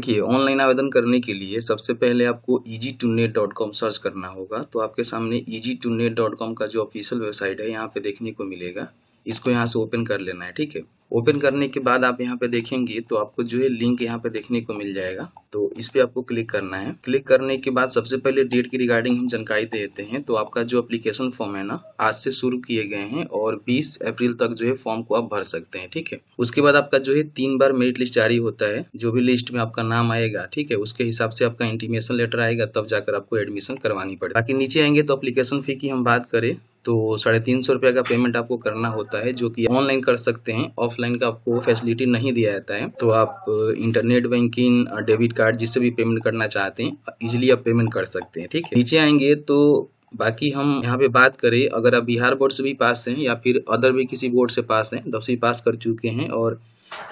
देखिए ऑनलाइन आवेदन करने के लिए सबसे पहले आपको easy to net dot com search करना होगा। तो आपके सामने easy to net dot com का जो ऑफिशियल वेबसाइट है, यहाँ पे देखने को मिलेगा। इसको यहाँ से ओपन कर लेना है, ठीक है? ओपन करने के बाद आप यहाँ पे देखेंगे तो आपको जो है लिंक यहाँ पे देखने को मिल जाएगा। तो इस पे आपको क्लिक करना है। क्लिक करने के बाद सबसे पहले डेट की रिगार्डिंग हम जानकारी देते हैं। तो आपका जो अप्लीकेशन फॉर्म है ना, आज से शुरू किए गए हैं और 20 अप्रैल तक जो है फॉर्म को आप भर सकते हैं, ठीक है? उसके बाद आपका जो है तीन बार मेरिट लिस्ट जारी होता है। जो भी लिस्ट में आपका नाम आएगा, ठीक है? उसके हिसाब से आपका इंटीमेशन लेटर आएगा, तब जाकर आपको एडमिशन करवानी पड़ेगी। बाकी नीचे आएँगे तो अप्लीकेशन फ़ी की हम बात करें तो साढ़े तीन सौ रुपया का पेमेंट आपको करना होता है, जो कि ऑनलाइन कर सकते हैं। ऑफलाइन का आपको फैसिलिटी नहीं दिया जाता है तो आप इंटरनेट बैंकिंग डेबिट कार्ड जिससे भी पेमेंट करना चाहते हैं इजिली आप पेमेंट कर सकते हैं, ठीक है? नीचे आएँगे तो बाकी हम यहाँ पे बात करें, अगर आप बिहार बोर्ड से भी पास हैं या फिर अदर भी किसी बोर्ड से पास हैं दसवीं पास कर चुके हैं और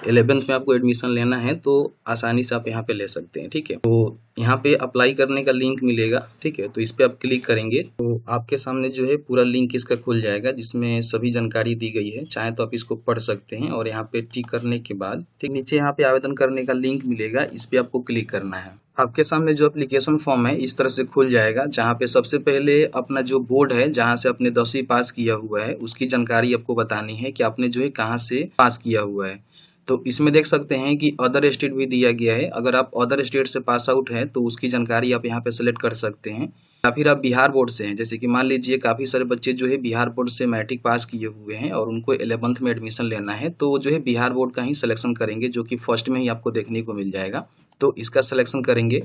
एलेवेंथ में आपको एडमिशन लेना है तो आसानी से आप यहाँ पे ले सकते हैं, ठीक है? तो यहाँ पे अप्लाई करने का लिंक मिलेगा, ठीक है? तो इस पर आप क्लिक करेंगे तो आपके सामने जो है पूरा लिंक इसका खुल जाएगा, जिसमें सभी जानकारी दी गई है। चाहे तो आप इसको पढ़ सकते हैं और यहाँ पे टिक करने के बाद, ठीक? नीचे यहाँ पे आवेदन करने का लिंक मिलेगा, इस पर आपको क्लिक करना है। आपके सामने जो एप्लीकेशन फॉर्म है, इस तरह से खुल जाएगा, जहाँ पे सबसे पहले अपना जो बोर्ड है, जहाँ से आपने दसवीं पास किया हुआ है, उसकी जानकारी आपको बतानी है कि आपने जो है कहाँ से पास किया हुआ है। तो इसमें देख सकते हैं कि अदर स्टेट भी दिया गया है। अगर आप अदर स्टेट से पास आउट हैं तो उसकी जानकारी आप यहाँ पे सेलेक्ट कर सकते हैं। या फिर आप बिहार बोर्ड से हैं। जैसे कि मान लीजिए काफ़ी सारे बच्चे जो है बिहार बोर्ड से मैट्रिक पास किए हुए हैं और उनको एलेवंथ में एडमिशन लेना है तो जो है बिहार बोर्ड का ही सिलेक्शन करेंगे, जो कि फ़र्स्ट में ही आपको देखने को मिल जाएगा। तो इसका सिलेक्शन करेंगे।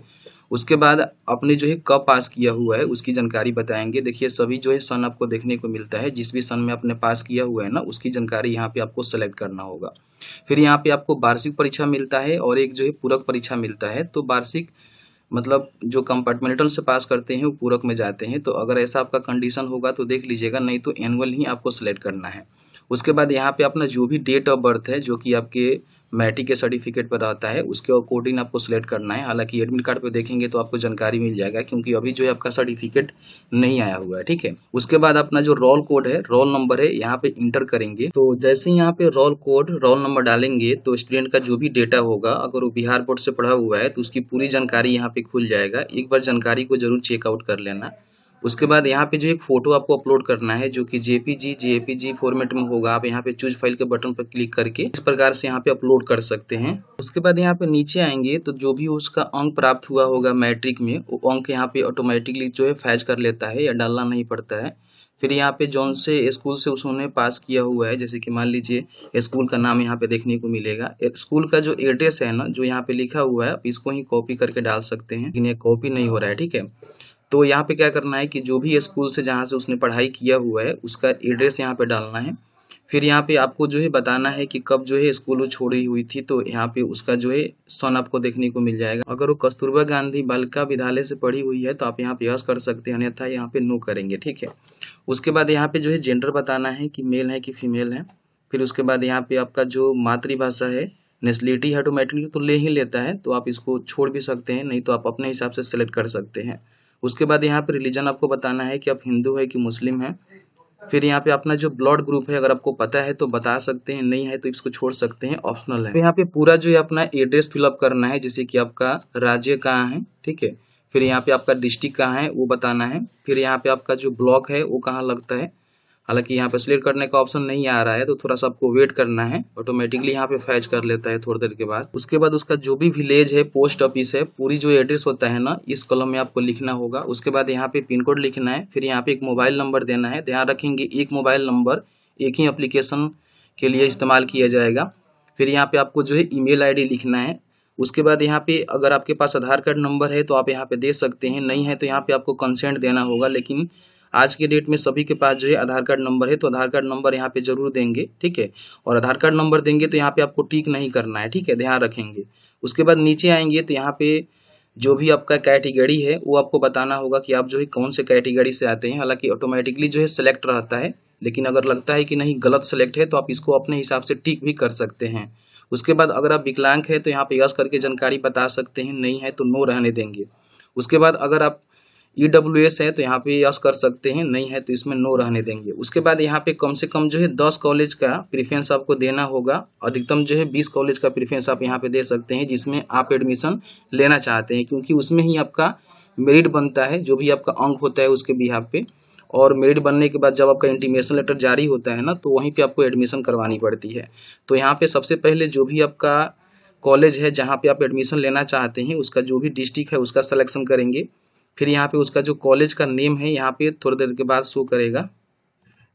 उसके बाद आपने जो है कब पास किया हुआ है, उसकी जानकारी बताएँगे। देखिए, सभी जो है सन आपको देखने को मिलता है। जिस भी सन में आपने पास किया हुआ है ना, उसकी जानकारी यहाँ पे आपको सेलेक्ट करना होगा। फिर यहाँ पे आपको वार्षिक परीक्षा मिलता है और एक जो है पूरक परीक्षा मिलता है। तो वार्षिक मतलब जो कंपार्टमेंटल से पास करते हैं, वो पूरक में जाते हैं। तो अगर ऐसा आपका कंडीशन होगा तो देख लीजिएगा, नहीं तो एनुअल ही आपको सेलेक्ट करना है। उसके बाद यहाँ पे अपना जो भी डेट ऑफ़ बर्थ है, जो कि आपके मैट्रिक के सर्टिफिकेट पर रहता है, उसके अकॉर्डिंग आपको सिलेक्ट करना है। हालाँकि एडमिट कार्ड पे देखेंगे तो आपको जानकारी मिल जाएगा, क्योंकि अभी जो है आपका सर्टिफिकेट नहीं आया हुआ है, ठीक है? उसके बाद अपना जो रोल कोड है रोल नंबर है, यहाँ पे इंटर करेंगे। तो जैसे यहाँ पे रोल कोड रोल नंबर डालेंगे तो स्टूडेंट का जो भी डेटा होगा, अगर वो बिहार बोर्ड से पढ़ा हुआ है तो उसकी पूरी जानकारी यहाँ पे खुल जाएगा। एक बार जानकारी को ज़रूर चेकआउट कर लेना। उसके बाद यहाँ पे जो एक फ़ोटो आपको अपलोड करना है, जो कि जेपीजी जेपीजी फॉर्मेट में होगा। आप यहाँ पे चूज़ फ़ाइल के बटन पर क्लिक करके इस प्रकार से यहाँ पे अपलोड कर सकते हैं। उसके बाद यहाँ पे नीचे आएँगे तो जो भी उसका अंक प्राप्त हुआ होगा मैट्रिक में, वो अंक यहाँ पे ऑटोमेटिकली जो है फैच कर लेता है या डालना नहीं पड़ता है। फिर यहाँ पे जौन से स्कूल से उसने पास किया हुआ है, जैसे कि मान लीजिए स्कूल का नाम यहाँ पे देखने को मिलेगा। स्कूल का जो एड्रेस है ना, जो यहाँ पे लिखा हुआ है इसको ही कॉपी करके डाल सकते हैं, लेकिन ये कॉपी नहीं हो रहा है, ठीक है? तो यहाँ पे क्या करना है कि जो भी स्कूल से जहाँ से उसने पढ़ाई किया हुआ है, उसका एड्रेस यहाँ पे डालना है। फिर यहाँ पे आपको जो है बताना है कि कब जो है स्कूल छोड़ी हुई थी तो यहाँ पे उसका जो है सन आपको देखने को मिल जाएगा। अगर वो कस्तूरबा गांधी बालिका विद्यालय से पढ़ी हुई है तो आप यहाँ पे यस कर सकते हैं, अन्यथा यहाँ पे नो करेंगे, ठीक है? उसके बाद यहाँ पे जो है जेंडर बताना है कि मेल है कि फीमेल है। फिर उसके बाद यहाँ पे आपका जो मातृभाषा है नेशलिटी ऑटोमेटिकली तो ले ही लेता है तो आप इसको छोड़ भी सकते हैं, नहीं तो आप अपने हिसाब से सेलेक्ट कर सकते हैं। उसके बाद यहाँ पे रिलीजन आपको बताना है कि आप हिंदू है कि मुस्लिम है। फिर यहाँ पे अपना जो ब्लड ग्रुप है, अगर आपको पता है तो बता सकते हैं, नहीं है तो इसको छोड़ सकते हैं ऑप्शनल है। यहाँ पे पूरा जो है अपना एड्रेस फिलअप करना है, जैसे कि आपका राज्य कहाँ है, ठीक है? फिर यहाँ पे आपका डिस्ट्रिक्ट कहाँ है, वो बताना है। फिर यहाँ पे आपका जो ब्लॉक है, वो कहाँ लगता है हालाँकि यहाँ पे सिलेक्ट करने का ऑप्शन नहीं आ रहा है तो थोड़ा सा आपको वेट करना है। ऑटोमेटिकली यहाँ पे फैच कर लेता है थोड़ी देर के बाद। उसके बाद उसका जो भी विलेज है पोस्ट ऑफ़िस है, पूरी जो एड्रेस होता है ना, इस कॉलम में आपको लिखना होगा। उसके बाद यहाँ पे पिन कोड लिखना है, फिर यहाँ पे एक मोबाइल नंबर देना है। ध्यान रखेंगे, एक मोबाइल नंबर एक ही अप्लीकेशन के लिए इस्तेमाल किया जाएगा। फिर यहाँ पे आपको जो है ईमेल आईडी लिखना है। उसके बाद यहाँ पे अगर आपके पास आधार कार्ड नंबर है तो आप यहाँ पे दे सकते हैं। नहीं है तो यहाँ पे आपको कंसेंट देना होगा, लेकिन आज के डेट में सभी के पास जो है आधार कार्ड नंबर है तो आधार कार्ड नंबर यहाँ पे ज़रूर देंगे, ठीक है? और आधार कार्ड नंबर देंगे तो यहाँ पे आपको टिक नहीं करना है, ठीक है? ध्यान रखेंगे। उसके बाद नीचे आएँगे तो यहाँ पे जो भी आपका कैटेगरी है, वो आपको बताना होगा कि आप जो है कौन से कैटेगरी से आते हैं। हालाँकि ऑटोमेटिकली जो है सेलेक्ट रहता है, लेकिन अगर लगता है कि नहीं, गलत सेलेक्ट है तो आप इसको अपने हिसाब से टिक भी कर सकते हैं। उसके बाद अगर आप विकलांग है तो यहाँ पे यस करके जानकारी बता सकते हैं, नहीं है तो नो रहने देंगे। उसके बाद अगर आप ई डब्ल्यू एस है तो यहाँ पे यस कर सकते हैं, नहीं है तो इसमें नो रहने देंगे। उसके बाद यहाँ पे कम से कम जो है दस कॉलेज का प्रीफरेंस आपको देना होगा। अधिकतम जो है बीस कॉलेज का प्रीफरेंस आप यहाँ पे दे सकते हैं, जिसमें आप एडमिशन लेना चाहते हैं, क्योंकि उसमें ही आपका मेरिट बनता है, जो भी आपका अंक होता है उसके बिहार पे। और मेरिट बनने के बाद जब आपका इंटीमेशन लेटर जारी होता है ना तो वहीं पे आपको एडमिशन करवानी पड़ती है। तो यहाँ पे सबसे पहले जो भी आपका कॉलेज है, जहाँ पे आप एडमिशन लेना चाहते हैं, उसका जो भी डिस्ट्रिक्ट है, उसका सिलेक्शन करेंगे। फिर यहाँ पे उसका जो कॉलेज का नेम है, यहाँ पे थोड़ी देर के बाद शो करेगा।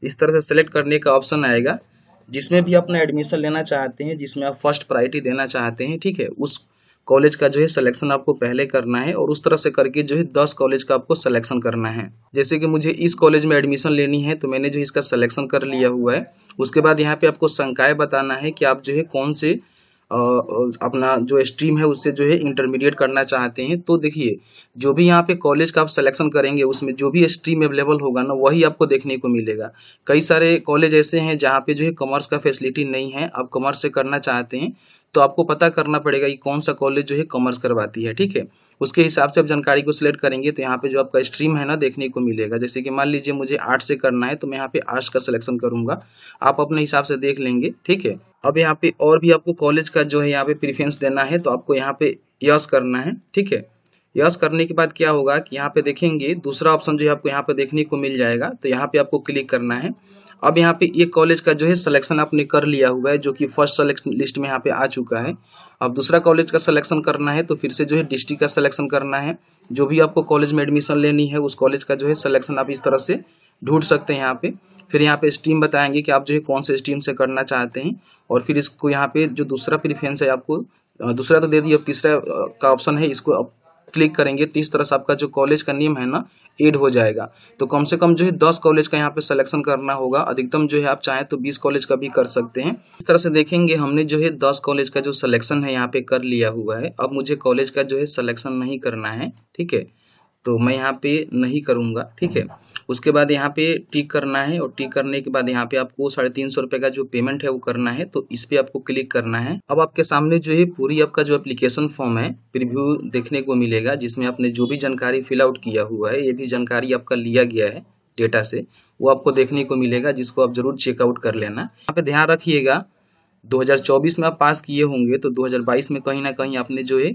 इस तरह से सेलेक्ट करने का ऑप्शन आएगा, जिसमें भी अपना एडमिशन लेना चाहते हैं, जिसमें आप फ़र्स्ट प्रायोरिटी देना चाहते हैं, ठीक है? उस कॉलेज का जो है सिलेक्शन आपको पहले करना है और उस तरह से करके जो है दस कॉलेज का आपको सिलेक्शन करना है। जैसे कि मुझे इस कॉलेज में एडमिशन लेनी है तो मैंने जो इसका सिलेक्शन कर लिया हुआ है। उसके बाद यहाँ पे आपको शंकाएँ बताना है कि आप जो है कौन से अपना जो स्ट्रीम है उससे जो है इंटरमीडिएट करना चाहते हैं। तो देखिए, जो भी यहाँ पे कॉलेज का आप सिलेक्शन करेंगे, उसमें जो भी स्ट्रीम अवेलेबल होगा ना, वही आपको देखने को मिलेगा। कई सारे कॉलेज ऐसे हैं जहाँ पे जो है कॉमर्स का फैसिलिटी नहीं है। आप कॉमर्स से करना चाहते हैं तो आपको पता करना पड़ेगा कि कौन सा कॉलेज जो है कॉमर्स करवाती है, ठीक है? उसके हिसाब से आप जानकारी को सिलेक्ट करेंगे तो यहाँ पे जो आपका स्ट्रीम है ना, देखने को मिलेगा। जैसे कि मान लीजिए मुझे आर्ट्स से करना है तो मैं यहाँ पे आर्ट्स का सिलेक्शन करूँगा। आप अपने हिसाब से देख लेंगे, ठीक है? अब यहाँ पे और भी आपको कॉलेज का जो है यहाँ पे प्रिफ्रेंस देना है तो आपको यहाँ पे यस करना है, ठीक है? यस करने के बाद क्या होगा कि यहाँ पे देखेंगे, दूसरा ऑप्शन जो है आपको यहाँ पे देखने को मिल जाएगा। तो यहाँ पे आपको क्लिक करना है। अब यहाँ पे एक कॉलेज का जो है सिलेक्शन आपने कर लिया हुआ है, जो कि फ़र्स्ट सेलेक्शन लिस्ट में यहाँ पे आ चुका है। अब दूसरा कॉलेज का सिलेक्शन करना है तो फिर से जो है डिस्ट्रिक्ट का सिलेक्शन करना है। जो भी आपको कॉलेज में एडमिशन लेनी है, उस कॉलेज का जो है सिलेक्शन आप इस तरह से ढूंढ सकते हैं यहाँ पे। फिर यहाँ पे स्ट्रीम बताएँगे कि आप जो है कौन से स्ट्रीम से करना चाहते हैं। और फिर इसको यहाँ पे जो दूसरा प्रीफरेंस है आपको, दूसरा तो दे दिए अब तीसरा का ऑप्शन है, इसको क्लिक करेंगे तो इस तरह से आपका जो कॉलेज का नेम है ना एड हो जाएगा। तो कम से कम जो है दस कॉलेज का यहाँ पे सिलेक्शन करना होगा। अधिकतम जो है आप चाहें तो बीस कॉलेज का भी कर सकते हैं। इस तरह से देखेंगे हमने जो है दस कॉलेज का जो सिलेक्शन है यहाँ पे कर लिया हुआ है। अब मुझे कॉलेज का जो है सिलेक्शन नहीं करना है, ठीक है? तो मैं यहाँ पे नहीं करूँगा, ठीक है? उसके बाद यहाँ पे टिक करना है और टिक करने के बाद यहाँ पे आपको साढ़े तीन सौ रुपये का जो पेमेंट है वो करना है तो इस पे आपको क्लिक करना है। अब आपके सामने जो है पूरी आपका जो एप्लीकेशन फॉर्म है प्रिव्यू देखने को मिलेगा, जिसमें आपने जो भी जानकारी फिल आउट किया हुआ है, ये भी जानकारी आपका लिया गया है डेटा से, वो आपको देखने को मिलेगा, जिसको आप ज़रूर चेकआउट कर लेना। यहाँ पे ध्यान रखिएगा 2024 में आप पास किए होंगे तो 2022 में कहीं ना कहीं आपने जो है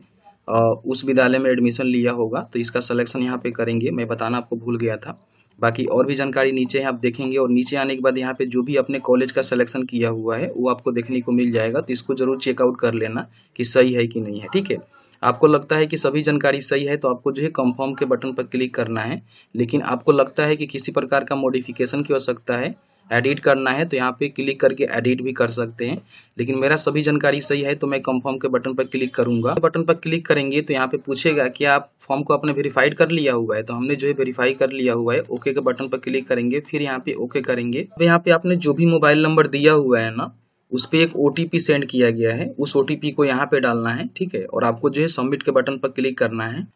उस विद्यालय में एडमिशन लिया होगा तो इसका सिलेक्शन यहाँ पे करेंगे। मैं बताना आपको भूल गया था। बाकी और भी जानकारी नीचे है, आप देखेंगे। और नीचे आने के बाद यहाँ पे जो भी अपने कॉलेज का सिलेक्शन किया हुआ है, वो आपको देखने को मिल जाएगा। तो इसको ज़रूर चेकआउट कर लेना कि सही है कि नहीं है, ठीक है? आपको लगता है कि सभी जानकारी सही है तो आपको जो है कंफर्म के बटन पर क्लिक करना है। लेकिन आपको लगता है कि किसी प्रकार का मॉडिफिकेशन की आवश्यकता है एडिट करना है तो यहाँ पे क्लिक करके एडिट भी कर सकते हैं। लेकिन मेरा सभी जानकारी सही है तो मैं कंफर्म के बटन पर क्लिक करूँगा। बटन पर क्लिक करेंगे तो यहाँ पे पूछेगा कि आप फॉर्म को आपने वेरीफाइड कर लिया हुआ है। तो हमने जो है वेरीफाई कर लिया हुआ है, ओके के बटन पर क्लिक करेंगे, फिर यहाँ पे ओके करेंगे। अब यहाँ पे आपने जो भी मोबाइल नंबर दिया हुआ है ना, उस पर एक ओटीपी सेंड किया गया है। उस ओटीपी को यहाँ पे डालना है, ठीक है? और आपको जो है सबमिट के बटन पर क्लिक करना है।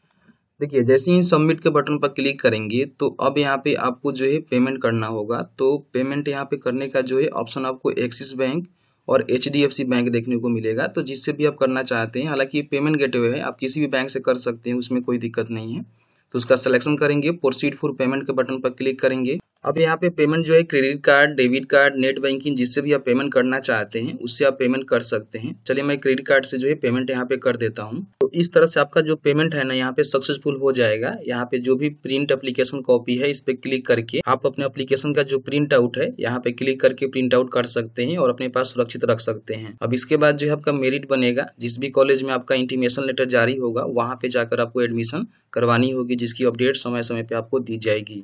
देखिए, जैसे ही सबमिट के बटन पर क्लिक करेंगे तो अब यहाँ पे आपको जो है पेमेंट करना होगा। तो पेमेंट यहाँ पे करने का जो है ऑप्शन आपको एक्सिस बैंक और एचडीएफसी बैंक देखने को मिलेगा। तो जिससे भी आप करना चाहते हैं, हालाँकि पेमेंट गेटवे है, आप किसी भी बैंक से कर सकते हैं, उसमें कोई दिक्कत नहीं है। तो उसका सिलेक्शन करेंगे प्रोसीड फॉर पेमेंट के बटन पर क्लिक करेंगे। अब यहाँ पे पेमेंट जो है credit card debit card net banking जिससे भी आप पेमेंट करना चाहते हैं, उससे आप पेमेंट कर सकते हैं। चलिए मैं क्रेडिट कार्ड से जो है पेमेंट यहाँ पे कर देता हूँ। तो इस तरह से आपका जो पेमेंट है ना, यहाँ पे सक्सेसफुल हो जाएगा। यहाँ पे जो भी प्रिंट एप्लीकेशन कॉपी है, इस पे क्लिक करके आप अपने एप्लीकेशन का जो प्रिंट आउट है, यहाँ पे क्लिक करके प्रिंट आउट कर सकते हैं और अपने पास सुरक्षित रख सकते हैं। अब इसके बाद जो है, आपका मेरिट बनेगा। जिस भी कॉलेज में आपका इंटीमेशन लेटर जारी होगा, वहाँ पे जाकर आपको एडमिशन करवानी होगी, जिसकी अपडेट समय समय पे आपको दी जाएगी।